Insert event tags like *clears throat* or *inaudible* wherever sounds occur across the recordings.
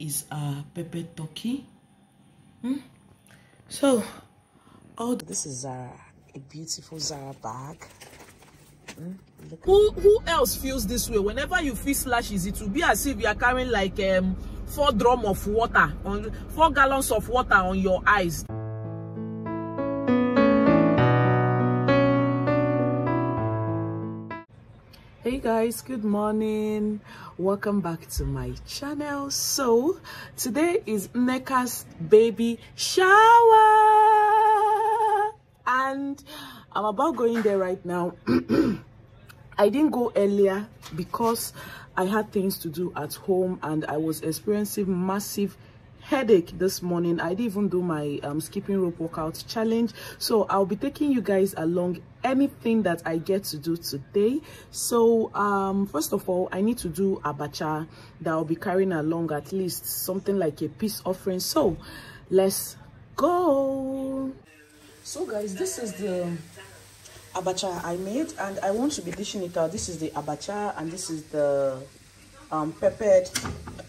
is uh pepper turkey hmm? so all this is Zara a beautiful Zara bag. Hmm? who who else feels this way? Whenever you feel slashes it will be as if you are carrying like um four drum of water on four gallons of water on your eyes hey guys good morning. Welcome back to my channel. So today is Nneka's baby shower. And i'm about going there right now. *clears throat* I didn't go earlier because i had things to do at home and i was experiencing massive headache this morning. I didn't even do my um, skipping rope workout challenge. So i'll be taking you guys along anything that i get to do today. So um first of all i need to do abacha that i'll be carrying along at least something like a peace offering. So let's go. So guys this is the abacha i made and i want to be dishing it out. This is the abacha and this is the um, peppered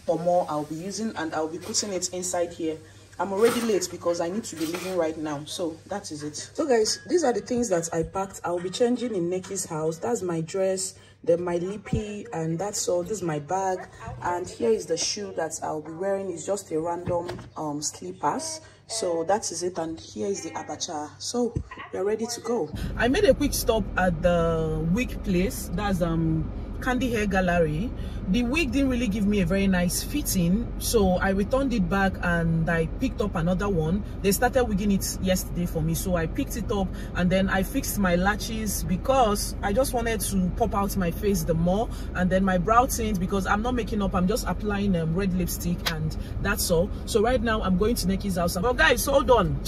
pomo I'll be using and I'll be putting it inside here. I'm already late because I need to be leaving right now. So that is it. So guys, these are the things that I packed. I'll be changing in Neki's house. That's my dress, then my lippy, and that's all. This is my bag. And here is the shoe that I'll be wearing. It's just a random um, slippers. So that is it. And here is the abacha. So we're ready to go. I made a quick stop at the wig place. That's um Candy Hair Gallery. The wig didn't really give me a very nice fitting, so I returned it back and I picked up another one. They started wigging it yesterday for me, so I picked it up and then I fixed my lashes because I just wanted to pop out my face the more and then my brow tint because I'm not making up, I'm just applying um, red lipstick and that's all. So right now I'm going to Neki's house. But guys, hold on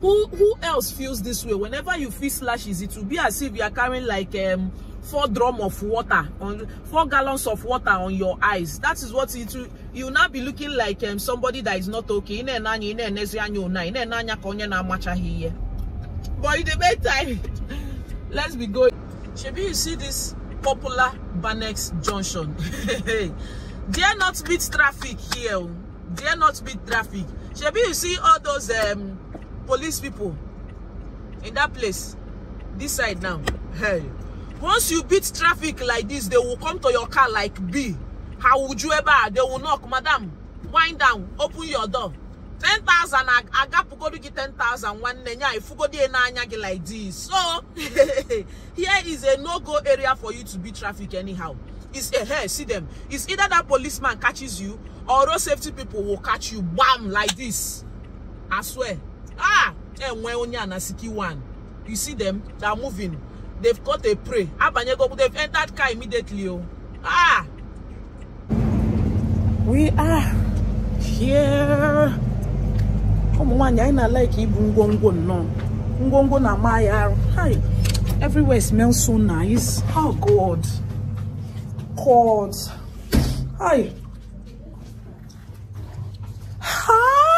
who who else feels this way whenever you feel lashes it will be as if you are carrying like um four drum of water on four gallons of water on your eyes. That is what it will you now be looking like um somebody that is not okay. But in the meantime *laughs* let's be going. Shebi, you see this popular Banex junction. *laughs* Dare not beat traffic here dare not beat traffic. Shebi, you see all those um police people in that place this side now. Hey once you beat traffic like this they will come to your car like b. How would you ever? They will knock. Madam wind down. Open your door. 10,000 agapugo gi 10,000 one nya ifugo di na anya gi like this. So *laughs* here is a no-go area for you to beat traffic anyhow. It's a hey see them. It's either that policeman catches you or those safety people will catch you bam like this. I swear. Ah enwe onye anasiki one. You see them? They are moving they've got a prey abanyego they've entered car immediately oh. Ah! We are here. Ụmụ nwaanyị anyị na-like ibu ngwongwo nnọọ ngwongwo na-ama ya arụ hi. Everywhere smells so nice. Oh god. God. Hi ah!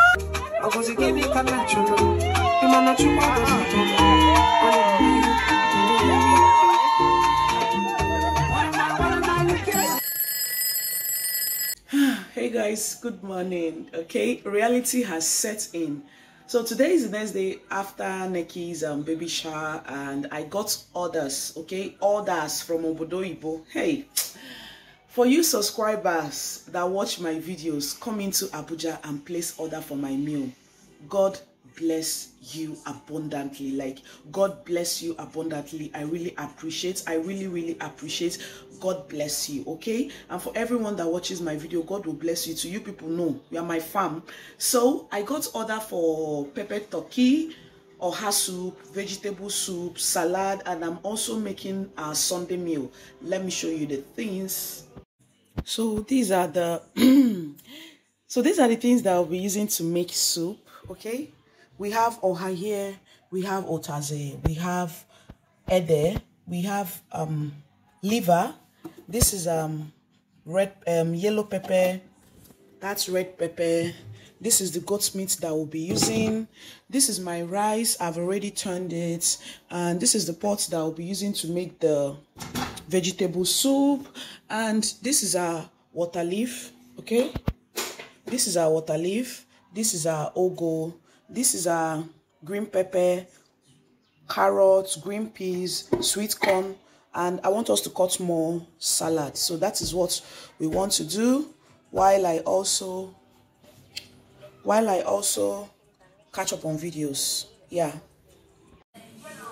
Guys good morning okay? Reality has set in. So today is the next day after Neki's um, baby shower and I got orders okay? Orders from Obodo Ibo hey for you subscribers that watch my videos come into Abuja and place order for my meal. God bless you abundantly. Like god bless you abundantly. I really appreciate i really really appreciate god bless you okay? And for everyone that watches my video god will bless you to you people know you are my fam. So i got order for pepper turkey oha soup vegetable soup salad and i'm also making a sunday meal. Let me show you the things. So these are the *clears throat* so these are the things that i'll be using to make soup okay? We have oha here, we have otaze, we have ede, we have um liver. This is um red um yellow pepper. That's red pepper. This is the goat's meat that we'll be using. This is my rice. I've already turned it. And this is the pot that I'll be using to make the vegetable soup. And this is our water leaf. Okay. this is our water leaf this is our ogo this is our green pepper carrots green peas sweet corn and i want us to cut more salad so that is what we want to do while i also while i also catch up on videos yeah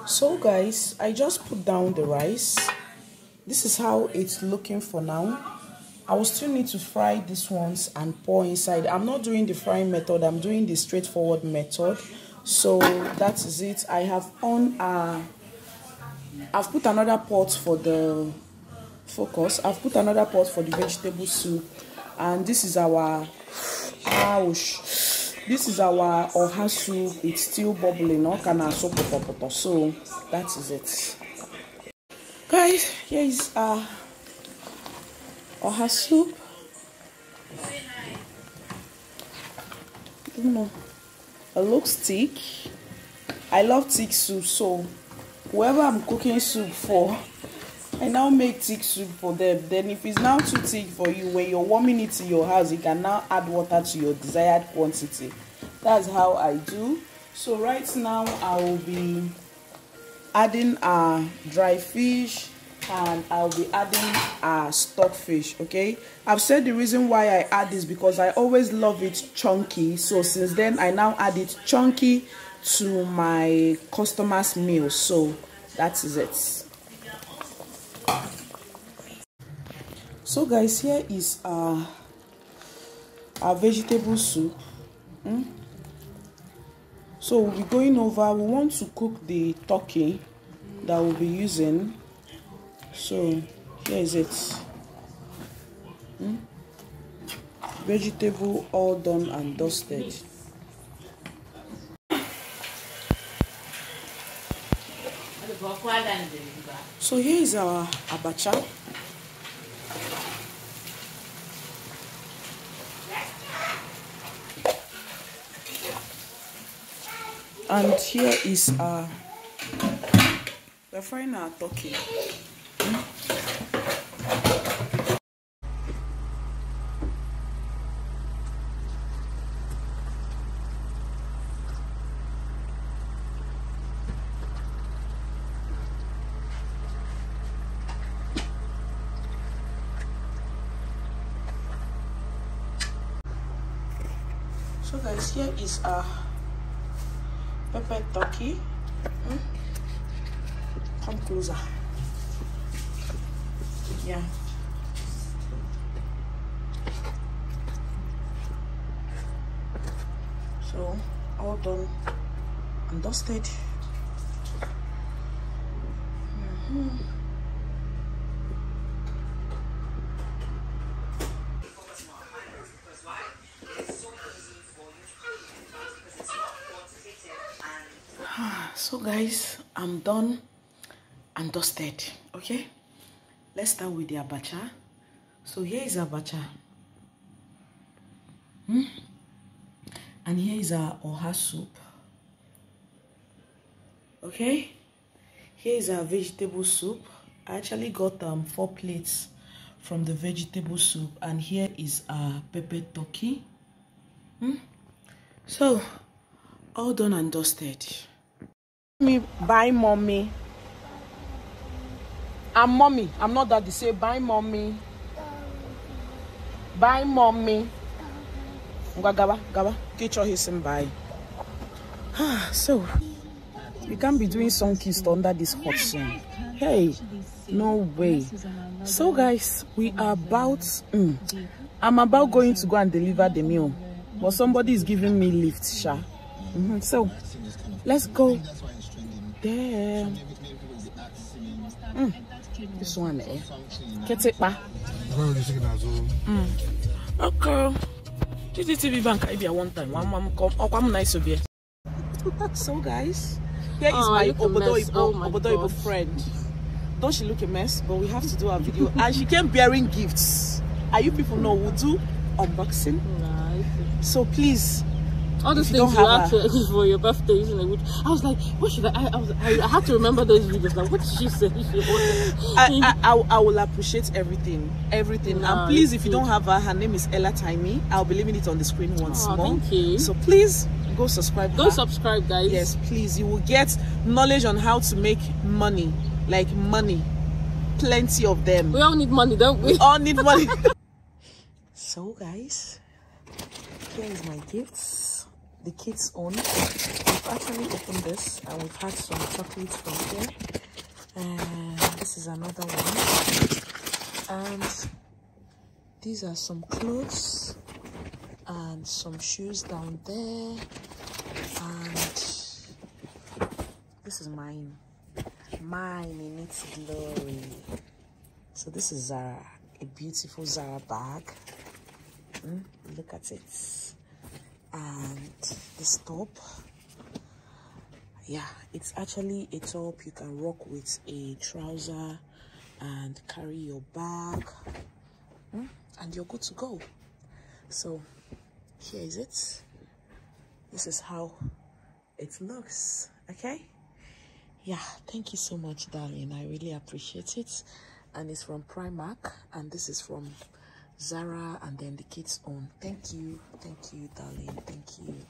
so guys i just put down the rice this is how it's looking for now I will still need to fry these ones and pour inside. I'm not doing the frying method. I'm doing the straightforward method. So that is it. I have on uh I've put another pot for the focus. I've put another pot for the vegetable soup. And this is our ouch. This is our oha soup. It's still bubbling. So that is it. Guys, here is uh oha soup. I don't know. It looks thick. I love thick soup, so whoever I'm cooking soup for, I now make thick soup for them. Then if it's now too thick for you, when you're warming it in your house, you can now add water to your desired quantity. That's how I do. So right now I will be adding uh, dry fish, and I'll be adding uh, stockfish okay I've said the reason why I add this because I always love it chunky so since then I now add it chunky to my customers meal so that is it. So guys here is our, our vegetable soup. Mm? so we'll be going over we want to cook the turkey that we'll be using. So here is it. Hmm? vegetable all done and dusted so here is our abacha. And here is our we're frying our turkey so guys here is a pepper turkey hmm? come closer yeah so all done and dusted mm -hmm. So guys i'm done. And dusted okay? Let's start with the abacha. So here is abacha. Hmm? and here is our oha soup. Okay? Here is our vegetable soup. I actually got um four plates from the vegetable soup and here is our pepper turkey. Hmm? so all done and dusted me buy mommy. I'm mommy. I'm not they say bye mommy. Bye mommy. Gaba gaba. Get your his and bye so you can't be doing sun kissed under this hot sun. Hey no way. So guys we are about mm, i'm about going to go and deliver the meal but somebody is giving me lift sha mm -hmm. so let's go Damn. Mm. This one, eh? Ketekpa. Mm. Okay. TV bank I be a one time. One mom come. Oh, I'm nice to be. So guys, here is oh, my Obodo Ibo, oh friend. Don't she look a mess? But we have to do our video. and she came bearing gifts. Are you people know we'll do unboxing? Nice. So please all those things you have have to for your birthday, isn't it? Which I was like, what should I? I, was, I, I had to remember those videos. Like, what did she say? *laughs* I, I, I, I will appreciate everything, everything. Nah, and please, if you don't have her, her name is Ella Timey. I'll be leaving it on the screen once Aw, more. thank you. So please go subscribe. Go her. subscribe, guys. Yes, please. You will get knowledge on how to make money, like money, plenty of them. We all need money, don't we? We all need money. *laughs* so, guys, here is my gifts. The kids' own. We've actually opened this, and we've had some chocolates from here. And this is another one. And these are some clothes and some shoes down there. And this is mine. Mine in its glory. So this is Zara, a beautiful Zara bag. Mm, look at it. And this top. Yeah, it's actually a top you can rock with a trouser and carry your bag. Mm, and you're good to go. So here is it. This is how it looks. Okay? Yeah, thank you so much, darling. I really appreciate it. And it's from Primark, and this is from Zara, and then the kids' own. Thank you, thank you, darling. Thank you.